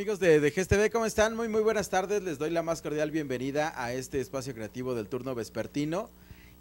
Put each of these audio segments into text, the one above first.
amigos de, de GSTV? ¿Cómo están? Muy, muy buenas tardes. Les doy la más cordial bienvenida a este espacio creativo del turno vespertino.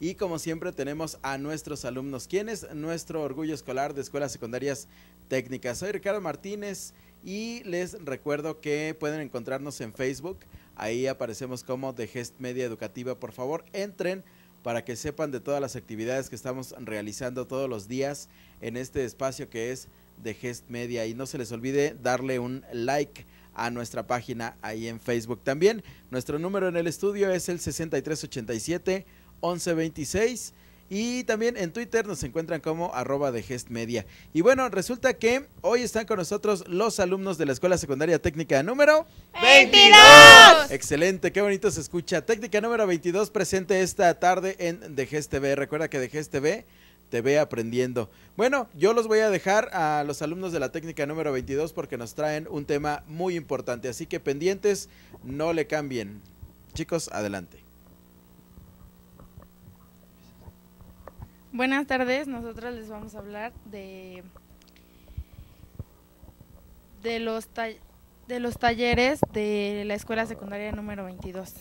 Y como siempre tenemos a nuestros alumnos. ¿Quién es nuestro orgullo escolar de escuelas secundarias técnicas? Soy Ricardo Martínez y les recuerdo que pueden encontrarnos en Facebook. Ahí aparecemos como de Gest Media Educativa. Por favor, entren para que sepan de todas las actividades que estamos realizando todos los días en este espacio que es de Gest Media. Y no se les olvide darle un like a nuestra página ahí en Facebook. También nuestro número en el estudio es el 6387 1126. Y también en Twitter nos encuentran como arroba de Gest Media. Y bueno, resulta que hoy están con nosotros los alumnos de la Escuela Secundaria Técnica número 22. Excelente, qué bonito se escucha. Técnica número 22 presente esta tarde en De Gest TV. Recuerda que De Gest TV te ve aprendiendo. Bueno, yo los voy a dejar a los alumnos de la técnica número 22 porque nos traen un tema muy importante. Así que pendientes, no le cambien. Chicos, adelante. Buenas tardes, nosotros les vamos a hablar de de los de los talleres de la escuela secundaria número 22.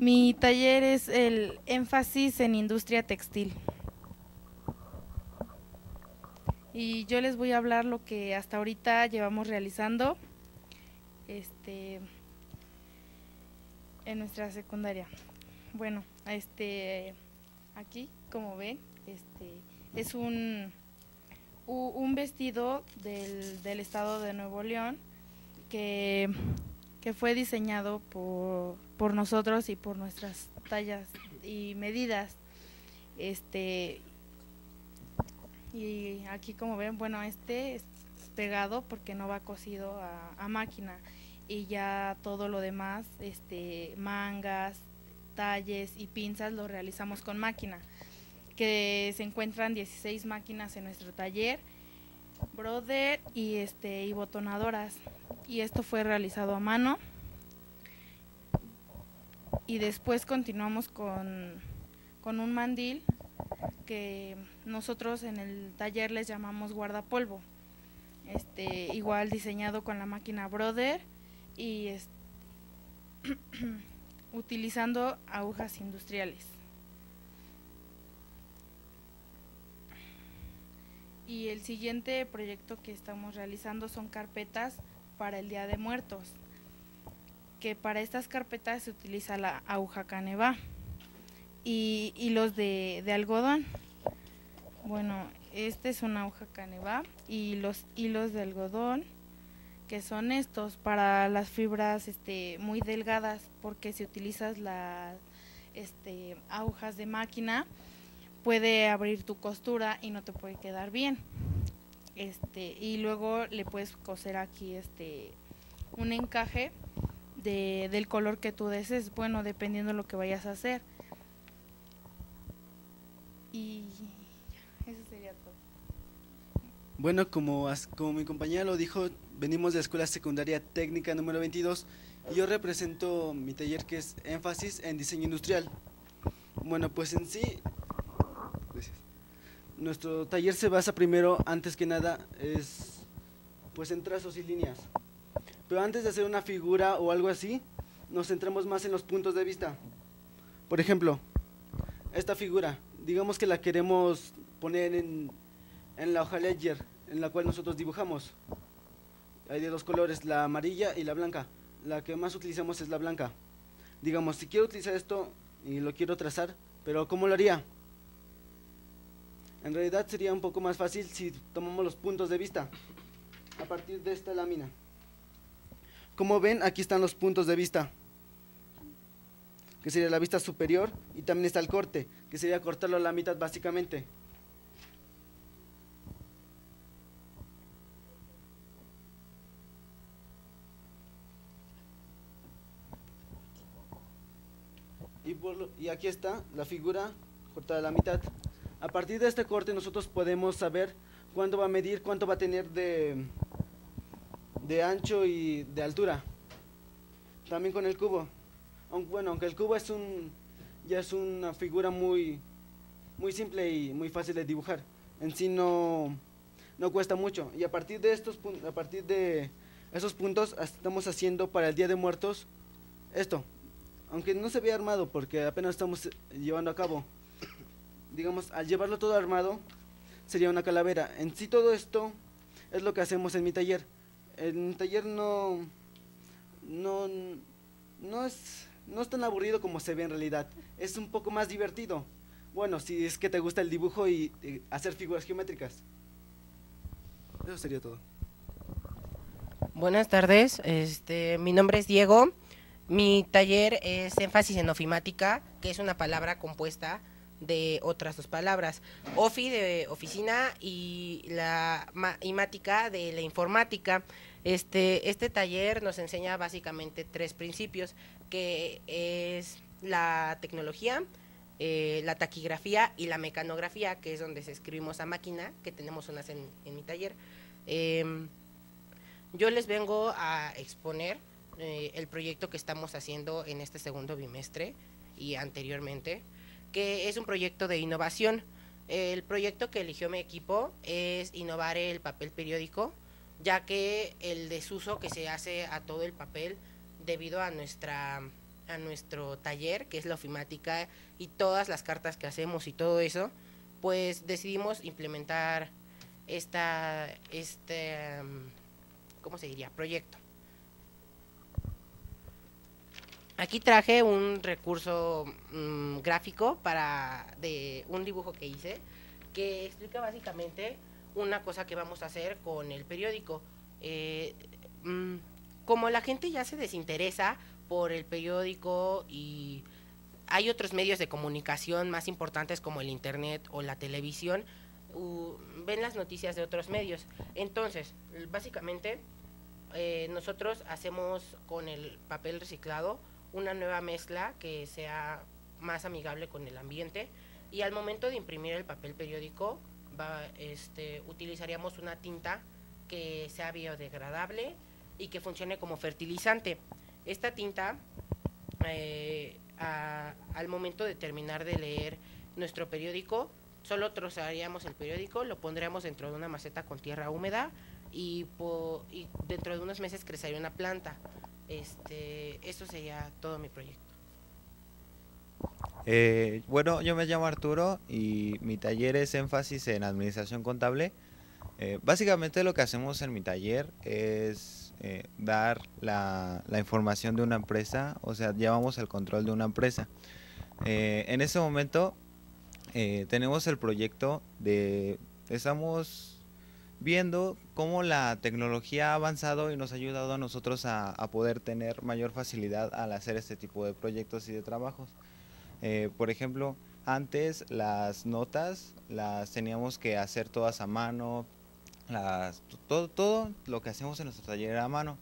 Mi taller es el énfasis en industria textil. Y yo les voy a hablar lo que hasta ahorita llevamos realizando este en nuestra secundaria. Bueno, este aquí, como ven, este es un, un vestido del, del estado de Nuevo León que, que fue diseñado por, por nosotros y por nuestras tallas y medidas. Este y aquí como ven, bueno, este es pegado porque no va cosido a, máquina y ya todo lo demás, este mangas, talles y pinzas lo realizamos con máquina, que se encuentran 16 máquinas en nuestro taller, brother y este y botonadoras. Y esto fue realizado a mano. Y después continuamos con, con un mandil que nosotros en el taller les llamamos guardapolvo. Este, igual diseñado con la máquina Brother y utilizando agujas industriales. Y el siguiente proyecto que estamos realizando son carpetas para el Día de Muertos, que para estas carpetas se utiliza la aguja caneva y hilos de, de algodón. Bueno, este es una aguja caneva y los hilos de algodón que son estos para las fibras este muy delgadas porque si utilizas las este agujas de máquina puede abrir tu costura y no te puede quedar bien este y luego le puedes coser aquí este un encaje de, del color que tú desees bueno dependiendo de lo que vayas a hacer y eso sería todo Bueno, como, como mi compañera lo dijo, venimos de la Escuela Secundaria Técnica número 22 y yo represento mi taller que es énfasis en diseño industrial. Bueno, pues en sí. Nuestro taller se basa primero, antes que nada, es pues en trazos y líneas. Pero antes de hacer una figura o algo así, nos centramos más en los puntos de vista. Por ejemplo, esta figura, digamos que la queremos poner en, en la hoja ledger en la cual nosotros dibujamos. Hay de dos colores, la amarilla y la blanca. La que más utilizamos es la blanca. Digamos, si quiero utilizar esto y lo quiero trazar, pero ¿cómo lo haría? En realidad sería un poco más fácil si tomamos los puntos de vista a partir de esta lámina. Como ven, aquí están los puntos de vista, que sería la vista superior y también está el corte, que sería cortarlo a la mitad básicamente. Y, aquí está la figura cortada a la mitad. A partir de este corte nosotros podemos saber cuánto va a medir, cuánto va a tener de, de ancho y de altura. También con el cubo. Bueno, aunque el cubo es un, ya es una figura muy, muy simple y muy fácil de dibujar. En sí no, no cuesta mucho. Y a partir de estos a partir de, Esos puntos estamos haciendo para el Día de Muertos esto, aunque no se había armado porque apenas estamos llevando a cabo. Digamos, al llevarlo todo armado sería una calavera. En sí todo esto es lo que hacemos en mi taller. En mi taller no no no es no es tan aburrido como se ve en realidad. Es un poco más divertido. Bueno, si es que te gusta el dibujo y, hacer figuras geométricas. Eso sería todo. Buenas tardes, este, mi nombre es Diego. Mi taller es énfasis en ofimática, que es una palabra compuesta de otras dos palabras, ofi de oficina y la imática de la informática. Este, este taller nos enseña básicamente tres principios, que es la tecnología, eh, la taquigrafía y la mecanografía, que es donde se escribimos a máquina, que tenemos unas en, mi taller. Em, yo les vengo a exponer eh, el proyecto que estamos haciendo en este segundo bimestre y anteriormente, que es un proyecto de innovación. El proyecto que eligió mi equipo es innovar el papel periódico, ya que el desuso que se hace a todo el papel debido a nuestra a nuestro taller, que es la ofimática y todas las cartas que hacemos y todo eso, pues decidimos implementar esta este ¿cómo se diría? proyecto. Aquí traje un recurso mm, gráfico para de un dibujo que hice que explica básicamente una cosa que vamos a hacer con el periódico. Eh, mm, como la gente ya se desinteresa por el periódico y hay otros medios de comunicación más importantes como el internet o la televisión, ven las noticias de otros medios. Entonces, básicamente, eh, nosotros hacemos con el papel reciclado una nueva mezcla que sea más amigable con el ambiente y al momento de imprimir el papel periódico este, utilizaríamos una tinta que sea biodegradable y que funcione como fertilizante. Esta tinta, eh, al momento de terminar de leer nuestro periódico, solo trozaríamos el periódico, lo pondríamos dentro de una maceta con tierra húmeda y, dentro de unos meses crecería una planta. Este, eso sería todo mi proyecto. Eh, bueno, yo me llamo Arturo y mi taller es énfasis en administración contable. Eh, básicamente lo que hacemos en mi taller es eh, dar la, información de una empresa, o sea, llevamos el control de una empresa. en ese momento tenemos el proyecto de, estamos viendo cómo la tecnología ha avanzado y nos ha ayudado a nosotros a, poder tener mayor facilidad al hacer este tipo de proyectos y de trabajos. Eh, por ejemplo, antes las notas las teníamos que hacer todas a mano, todo, lo que hacemos en nuestro taller era a mano.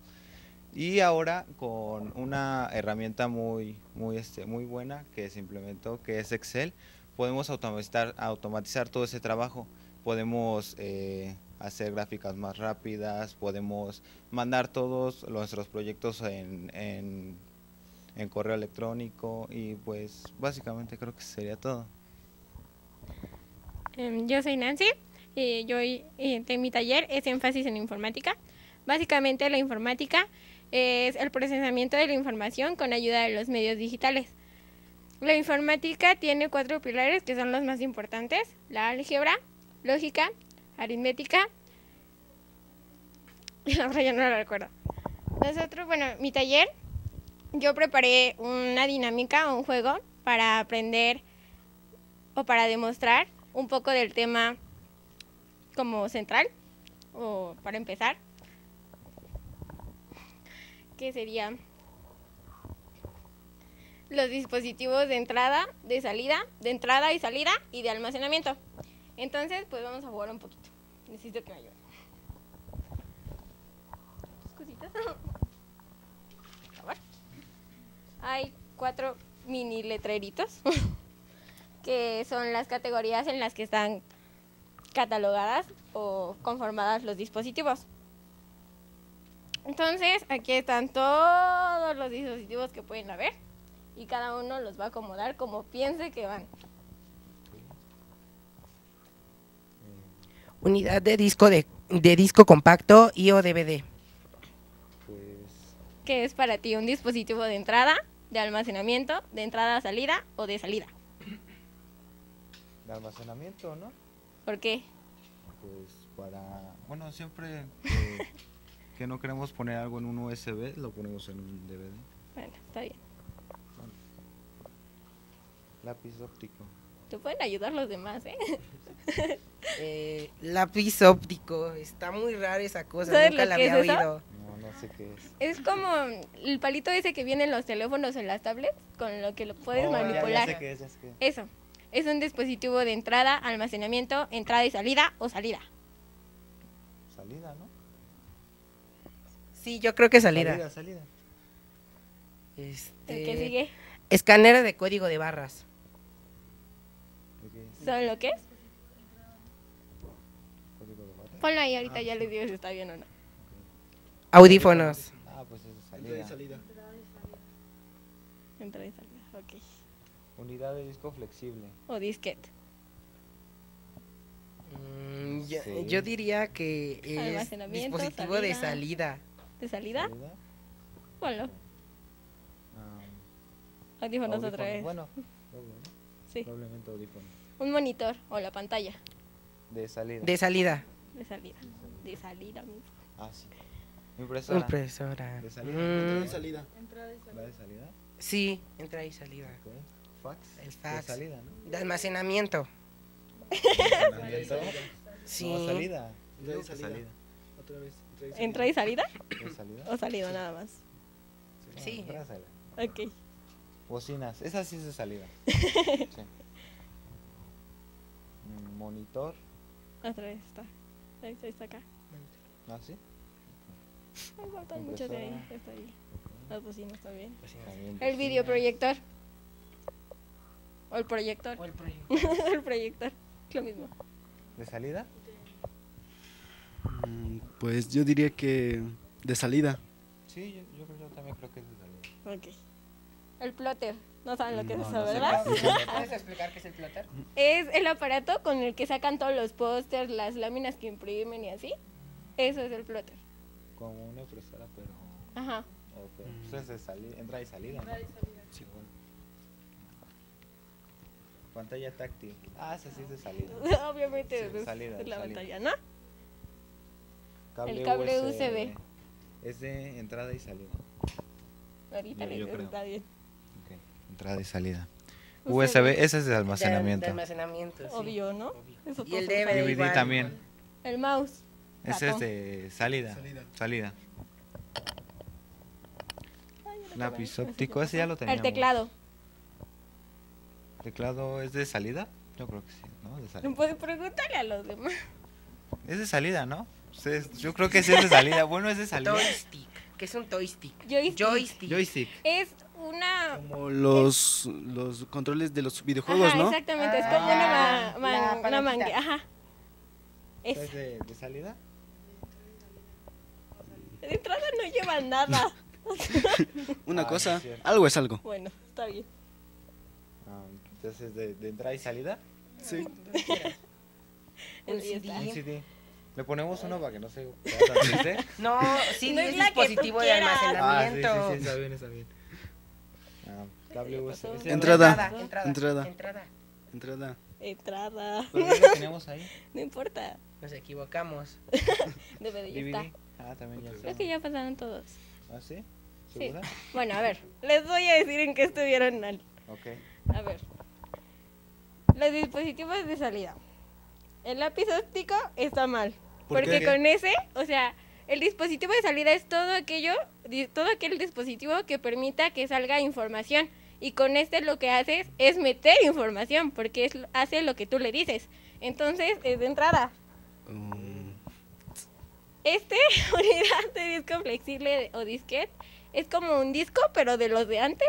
Y ahora con una herramienta muy, muy, este, muy buena que se implementó, que es Excel, podemos automatizar, automatizar todo ese trabajo. Podemos eh, hacer gráficas más rápidas, podemos mandar todos nuestros proyectos en, en, correo electrónico y pues básicamente creo que sería todo. Em, yo soy Nancy, y yo en mi taller es énfasis en informática. Básicamente la informática es el procesamiento de la información con ayuda de los medios digitales. La informática tiene cuatro pilares que son los más importantes, la álgebra, lógica, aritmética. Ahora ya no lo recuerdo. Nosotros, bueno, mi taller, yo preparé una dinámica, un juego para aprender o para demostrar un poco del tema como central o para empezar. Que sería los dispositivos de entrada, de salida, de entrada y salida y de almacenamiento. Entonces, pues vamos a jugar un poquito. Necesito que me ayuden. cositas. A ver. Hay cuatro mini letreritos que son las categorías en las que están catalogadas o conformadas los dispositivos. Entonces, aquí están todos los dispositivos que pueden haber y cada uno los va a acomodar como piense que van. Unidad de disco de, disco compacto y o DVD. ¿qué es para ti un dispositivo de entrada, de almacenamiento, de entrada a salida o de salida? De almacenamiento, ¿no? ¿Por qué? Pues para... Bueno, siempre que, que no queremos poner algo en un USB, lo ponemos en un DVD. Bueno, está bien. Lápiz óptico. Te pueden ayudar los demás, ¿eh? Eh, lápiz óptico. Está muy rara esa cosa. ¿Sabes Nunca lo la que es había eso? oído. No, no sé qué es. Es como el palito ese que viene en los teléfonos o en las tablets, con lo que lo puedes Oh, ya- manipular. Ya, sé qué es, ya sé qué es. Eso. Es un dispositivo de entrada, almacenamiento, entrada y salida o salida. Salida, ¿no? Sí, yo creo que salida. Salida, salida. Este, ¿El que sigue? Escáner de código de barras. ¿Saben lo que es? Ponlo ahí ahorita, ya les digo si está bien o no. Audífonos. Ah, pues es Entrada salida. y salida. Entrada y salida, ok. Unidad de disco flexible. O disquete. Mm, yo, Sí. yo diría que es dispositivo de salida. ¿De salida? Salida. Ponlo. Ah, Audífonos audífono. otra vez. Bueno, probablemente audífono. Un monitor o la pantalla. De salida. De salida. De salida. De salida mismo. Ah, sí. Impresora. Impresora. De salida. Entrada Mm, y salida. ¿La de salida? sí, entra y salida. Ok. Fax. El fax. De salida, ¿no? De almacenamiento. Almacenamiento. Sí. No, salida. De Digo que salida. salida. Otra vez. ¿Entrada y salida? ¿De salida? ¿O salida nada más? No, Sí. entrada, salida. Ok. Bocinas. Esa sí es de salida. sí. Monitor. Otra vez está. Ahí está, está acá. ¿Ah, sí? Me faltan muchos de ahí. Está ahí. Las bocinas también. El bocina. videoproyector. O el proyector. O el proyecto. el proyector. Lo mismo. ¿De salida? Mm, Pues yo diría que de salida. Sí, yo, yo también creo que es de salida. Ok. El plotter. No saben lo que No, es no eso, sé ¿verdad? ¿Puedes explicar qué es el plotter? Es el aparato con el que sacan todos los pósters, las láminas que imprimen y así. Eso es el plotter. Como una impresora, pero... Ajá. Ok. Pues es de salida, entrada y salida, ¿no? Sí, bueno. Pantalla táctil. Ah, esa sí es de salida. Obviamente Sí, es salida, es la salida. pantalla, ¿no? Cable cable USB. Es de entrada y salida. Ahorita Yo- yo está bien. Entrada y salida. USB. USB, ese es de almacenamiento. de almacenamiento. sí. Obvio, ¿no? Eso Y el DVD saben. DVD igual. también. El mouse. Ese Ratón. es de salida. Salida. Ay, Lápiz óptico, ese ya lo teníamos. El teclado. ¿Teclado es de salida? Yo creo que sí, ¿no? De salida. Pues pregúntale a los demás. Es de salida, ¿no? Ustedes- yo creo que sí es de salida. Bueno, es de salida. Joystick. ¿Qué es un joystick? Joystick. Joystick. Joystick. Es una... Como los, los controles de los videojuegos, Ajá, ¿no? exactamente. Es Ah, como una, la ma- man- una mangue. Ajá. ¿Es Es. de, de salida? De entrada no lleva nada. Una Ah, cosa, es algo es algo. bueno, está bien. Ah, entonces, de, de entrada y salida. Sí. Un CD. Le ponemos uno para que no se. No, sí, No es es dispositivo de quieras. Ah, sí, almacenamiento. sí, sí, está bien, está bien. Ah, cable? USB. Entrada. Entrada. Entrada. Entrada. Entrada. Lo teníamos ahí. No importa. Nos equivocamos. Debe de. Ah, también ya Creo que ya pasaron todos. ¿Ah, sí? Sí. ¿Segura? Bueno, a ver. Les voy a decir en qué estuvieron mal. Ok. A ver. Los dispositivos de salida. El lápiz óptico está mal. ¿Por porque qué? con ese, o sea, el dispositivo de salida es todo aquello, todo aquel dispositivo que permita que salga información. Y con este lo que haces es meter información, porque es, hace lo que tú le dices. Entonces, es de entrada. Um, Este unidad de disco flexible o disquete es como un disco, pero de los de antes,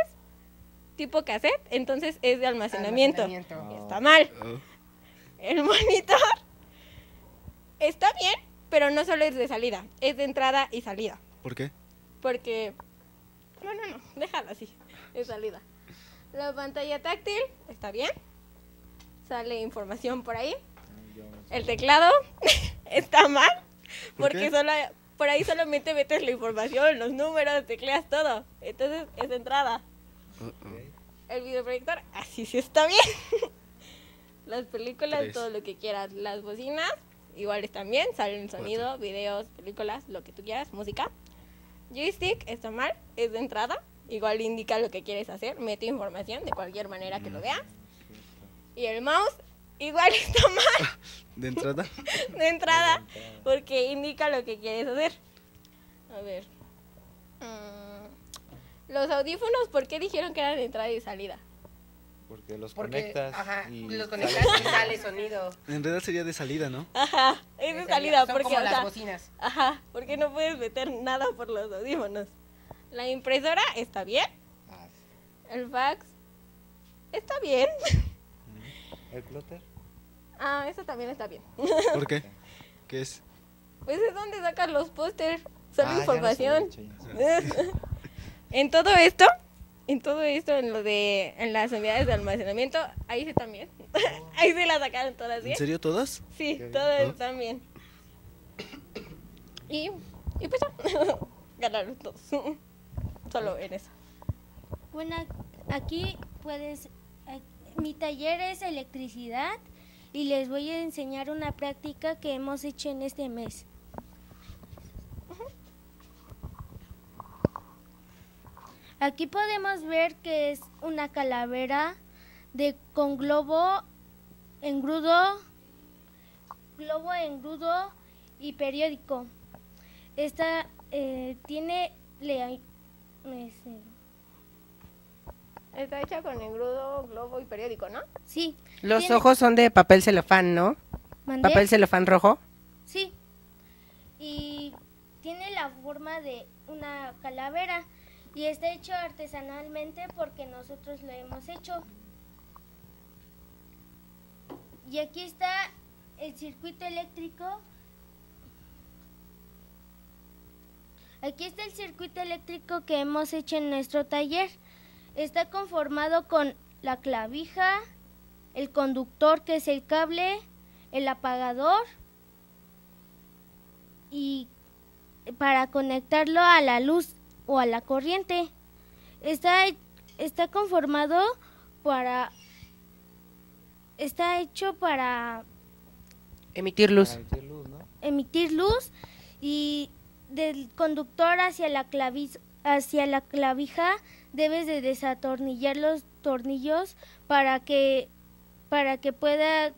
tipo cassette, entonces es de almacenamiento. Almacenamiento. Está mal. oh, El monitor está bien, pero no solo es de salida, es de entrada y salida. ¿Por qué? Porque. No, no, no, déjalo así, es salida. La pantalla táctil está bien, sale información por ahí. Ah, El teclado está mal, ¿Por porque qué? solo por ahí solamente metes la información, los números, tecleas todo. Entonces es entrada. El videoproyector, así sí está bien. Las películas, Tres. todo lo que quieras. Las bocinas, igual están bien, salen sonido, videos, películas, lo que tú quieras, música. Joystick está mal, es de entrada. Igual indica lo que quieres hacer, mete información de cualquier manera que lo veas. Y el mouse, igual está mal De entrada. de entrada porque indica lo que quieres hacer. A ver. Mm, Los audífonos, ¿por qué dijeron que eran de entrada y salida? Porque los Porque, conectas ajá, y los sale conectas y sonido. sale sonido. En realidad sería de salida, ¿no? Ajá, es de salida Son porque, como o las sea, bocinas. ajá, porque no puedes meter nada por los audífonos. La impresora está bien, Ah, el fax está bien. ¿El plotter? Ah, eso también está bien. ¿Por qué? ¿Qué es? Pues es donde sacas los pósters, solo Ah, información. hecho en todo esto, en todo esto, en lo de en las unidades de almacenamiento, ahí sí también. ahí sí la sacaron todas ¿En bien. serio todas? Sí, todas bien. Y, y pues ya, ganaron todos. Solo en eso. Bueno, aquí puedes, eh, mi taller es electricidad y les voy a enseñar una práctica que hemos hecho en este mes. Aquí podemos ver que es una calavera de con globo engrudo, globo engrudo y periódico. Esta eh, tiene le- este, Está hecha con engrudo, globo y periódico, ¿no? Sí. Los Tiene- ojos son de papel celofán, ¿no? ¿Mandé? Papel celofán rojo. Sí. Y tiene la forma de una calavera y está hecho artesanalmente porque nosotros lo hemos hecho. Y aquí está el circuito eléctrico. Aquí está el circuito eléctrico que hemos hecho en nuestro taller. Está conformado con la clavija, el conductor que es el cable, el apagador y para conectarlo a la luz o a la corriente. Está, está conformado para... Está hecho para Emitir luz. Para emitir luz, ¿no? emitir luz y del conductor hacia la clavis- hacia la clavija debes de desatornillar los tornillos para que para que pueda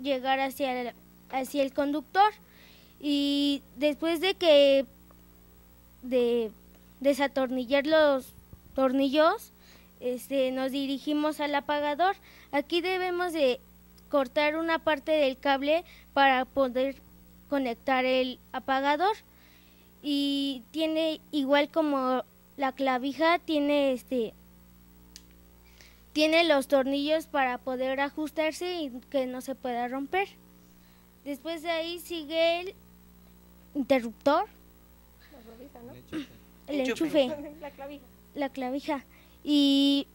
llegar hacia el, hacia el conductor y después de que de desatornillar los tornillos este nos dirigimos al apagador. Aquí debemos de cortar una parte del cable para poder conectar el apagador. Y tiene igual como la clavija tiene este tiene los tornillos para poder ajustarse y que no se pueda romper. Después de ahí sigue el interruptor, el Enchufe. enchufe La clavija. la clavija y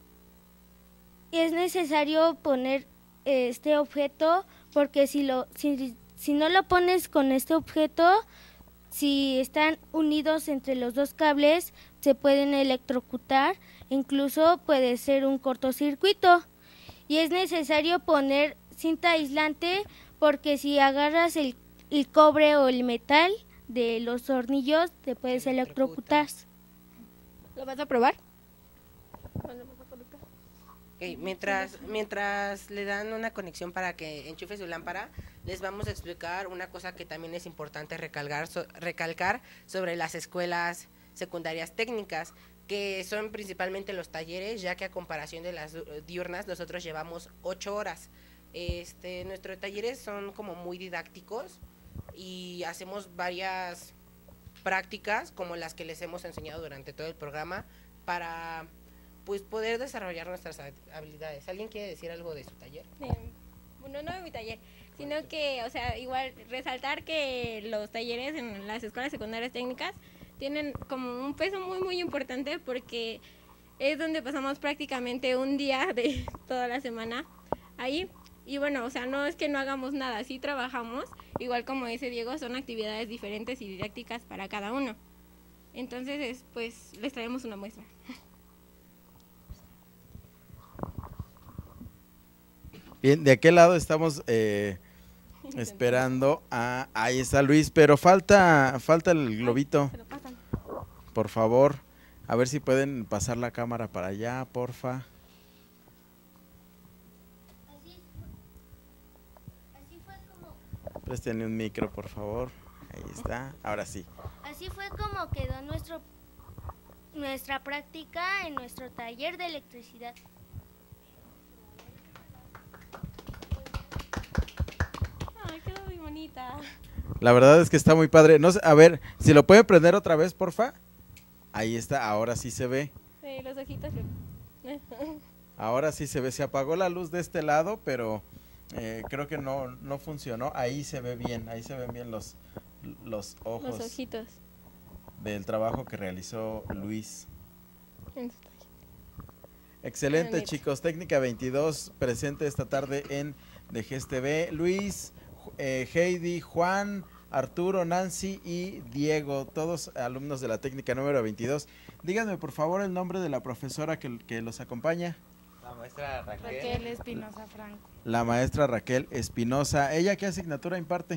es necesario poner eh, este objeto porque si lo si, si no lo pones con este objeto si están unidos entre los dos cables se pueden electrocutar incluso puede ser un cortocircuito y es necesario poner cinta aislante porque si agarras el, el cobre o el metal de los tornillos te puedes electrocutar ¿Lo vas a probar? Mientras, mientras le dan una conexión para que enchufe su lámpara, les vamos a explicar una cosa que también es importante recalcar, so- recalcar sobre las escuelas secundarias técnicas, que son principalmente los talleres, ya que a comparación de las diurnas, nosotros llevamos ocho horas. Este, nuestros talleres son como muy didácticos y hacemos varias prácticas como las que les hemos enseñado durante todo el programa para pues poder desarrollar nuestras hab- habilidades. ¿Alguien quiere decir algo de su taller? Bueno, no de mi taller, sino que, o sea, igual resaltar que los talleres en las escuelas secundarias técnicas tienen como un peso muy, muy importante porque es donde pasamos prácticamente un día de toda la semana ahí. Y bueno, o sea, no es que no hagamos nada, sí trabajamos igual como dice Diego, son actividades diferentes y didácticas para cada uno. Entonces, es, pues les traemos una muestra. Bien, de aquel lado estamos eh, esperando a... Ahí está Luis, pero falta, falta el globito. Por favor, a ver si pueden pasar la cámara para allá, porfa. Préstenle un micro, por favor. Ahí está. Ahora sí. así fue como quedó nuestro nuestra práctica en nuestro taller de electricidad. Ay, quedó muy bonita. La verdad es que está muy padre. No sé, a ver, si lo pueden prender otra vez, porfa. Ahí está, ahora sí se ve. Sí, los ojitos. Ahora sí se ve. Se apagó la luz de este lado, pero eh, creo que no, no funcionó. Ahí se ve bien, ahí se ven bien los, los ojos Los ojitos. del trabajo que realizó Luis. Excelente Bien, chicos, técnica 22 presente esta tarde en DGSTV. Luis, Ju- eh, Heidi, Juan, Arturo, Nancy y Diego, todos alumnos de la técnica número 22. Díganme por favor el nombre de la profesora que, que los acompaña. La maestra Raquel. Raquel Espinosa Franco. La maestra Raquel Espinosa. ¿Ella qué asignatura imparte?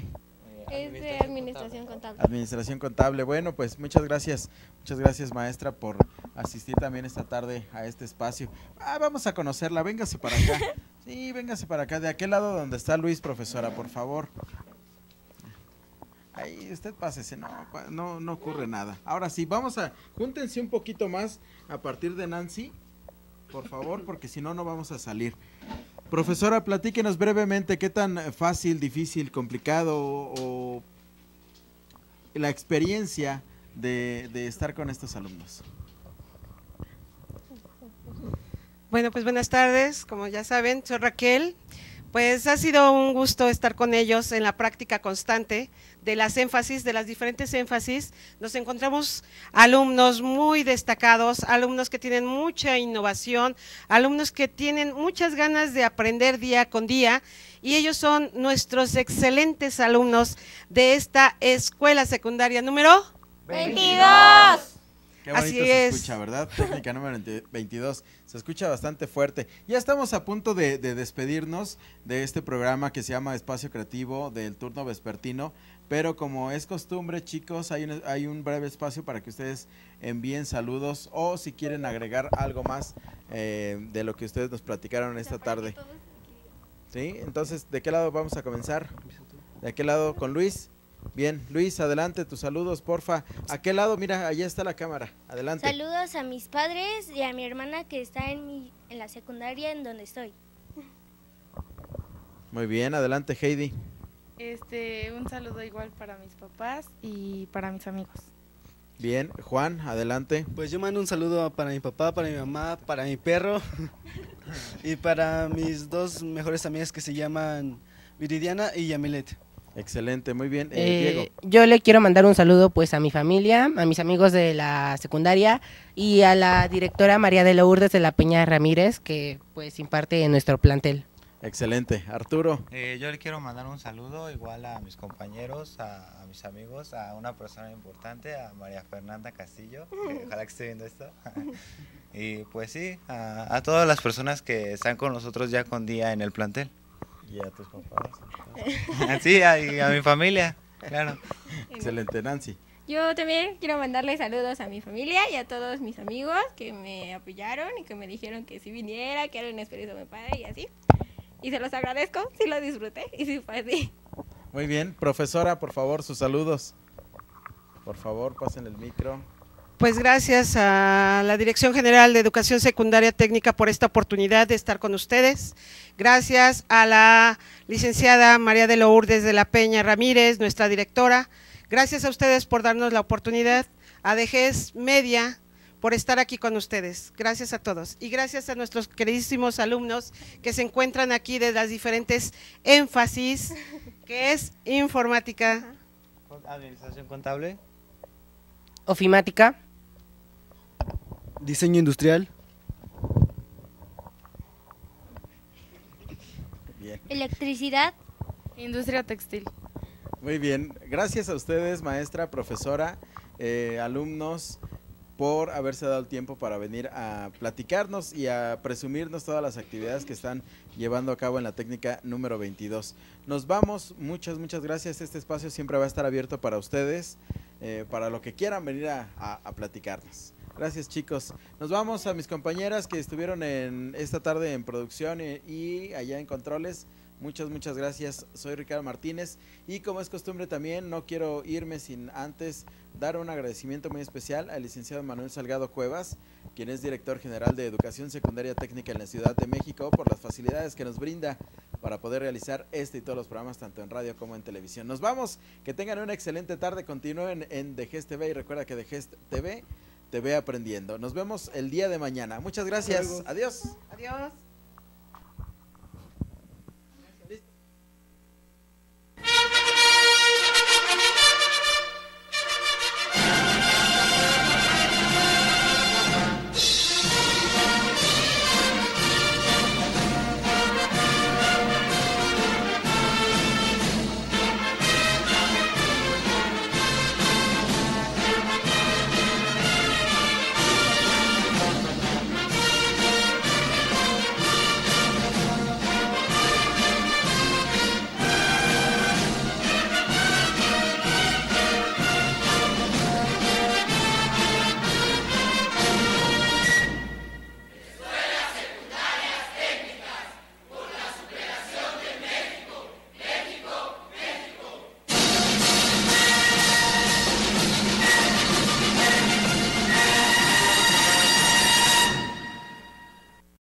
eh, Es de administración contable. Administración contable. Bueno, pues muchas gracias. Muchas gracias, maestra, por asistir también esta tarde a este espacio. Ah, vamos a conocerla. Véngase para acá. Sí, véngase para acá. De aquel lado donde está Luis, profesora, por favor. Ahí, usted pásese. No, no, no ocurre nada. Ahora sí, vamos a... Júntense un poquito más a partir de Nancy, por favor, porque si no, no vamos a salir. Profesora, platíquenos brevemente qué tan fácil, difícil, complicado o, la experiencia de, de estar con estos alumnos. Bueno, pues buenas tardes, como ya saben, soy Raquel. Pues ha sido un gusto estar con ellos en la práctica constante de las énfasis, de las diferentes énfasis. Nos encontramos alumnos muy destacados, alumnos que tienen mucha innovación, alumnos que tienen muchas ganas de aprender día con día y ellos son nuestros excelentes alumnos de esta escuela secundaria número 22. Qué bonito Así se es. escucha, ¿verdad? Técnica número 22. Se escucha bastante fuerte. Ya estamos a punto de, de despedirnos de este programa que se llama Espacio Creativo del turno vespertino. Pero como es costumbre, chicos, hay un, hay un breve espacio para que ustedes envíen saludos o si quieren agregar algo más eh, de lo que ustedes nos platicaron esta tarde. ¿Sí? Entonces, ¿de qué lado vamos a comenzar? ¿De qué lado con Luis? Bien, Luis, adelante, tus saludos, porfa. ¿A qué lado? Mira, allá está la cámara. Adelante. Saludos a mis padres y a mi hermana que está en, mi, en la secundaria en donde estoy. Muy bien, adelante, Heidi. Este, un saludo igual para mis papás y para mis amigos. Bien, Juan, adelante. Pues yo mando un saludo para mi papá, para mi mamá, para mi perro y para mis dos mejores amigas que se llaman Viridiana y Yamilet. Excelente, muy bien. Eh, Eh, Diego. yo le quiero mandar un saludo pues a mi familia, a mis amigos de la secundaria y a la directora María de Lourdes de la Peña Ramírez que pues imparte en nuestro plantel. Excelente. Arturo. Eh, yo le quiero mandar un saludo igual a mis compañeros, a, a mis amigos, a una persona importante, a María Fernanda Castillo, que ojalá que esté viendo esto. y pues sí, a, a todas las personas que están con nosotros ya con día en el plantel. Y a tus papás. sí, a, y a mi familia, claro. Excelente, Nancy. Yo también quiero mandarle saludos a mi familia y a todos mis amigos que me apoyaron y que me dijeron que si viniera, que era una experiencia muy padre y así. Y se los agradezco, sí lo disfruté y sí fue así. Muy bien. Profesora, por favor, sus saludos. Por favor, pasen el micro. Pues gracias a la Dirección General de Educación Secundaria Técnica por esta oportunidad de estar con ustedes. Gracias a la licenciada María de Lourdes de la Peña Ramírez, nuestra directora. Gracias a ustedes por darnos la oportunidad, a DGES Media por estar aquí con ustedes. Gracias a todos. Y gracias a nuestros queridísimos alumnos que se encuentran aquí de las diferentes énfasis, que es informática, Administración contable. Ofimática, Diseño industrial, Bien. Electricidad, Industria textil. Muy bien, gracias a ustedes, maestra, profesora, eh, alumnos, por haberse dado el tiempo para venir a platicarnos y a presumirnos todas las actividades que están llevando a cabo en la técnica número 22. Nos vamos, muchas, muchas gracias. Este espacio siempre va a estar abierto para ustedes, eh, para lo que quieran venir a, a- a platicarnos. Gracias chicos. Nos vamos a mis compañeras que estuvieron en esta tarde en producción y, y allá en controles. Muchas, muchas gracias. Soy Ricardo Martínez y como es costumbre también no quiero irme sin antes dar un agradecimiento muy especial al licenciado Manuel Salgado Cuevas, quien es director general de Educación Secundaria Técnica en la Ciudad de México, por las facilidades que nos brinda para poder realizar este y todos los programas tanto en radio como en televisión. Nos vamos, que tengan una excelente tarde, continúen en The Gest TV y recuerda que The Gest TV te ve aprendiendo. Nos vemos el día de mañana. Muchas gracias. Adiós. Adiós.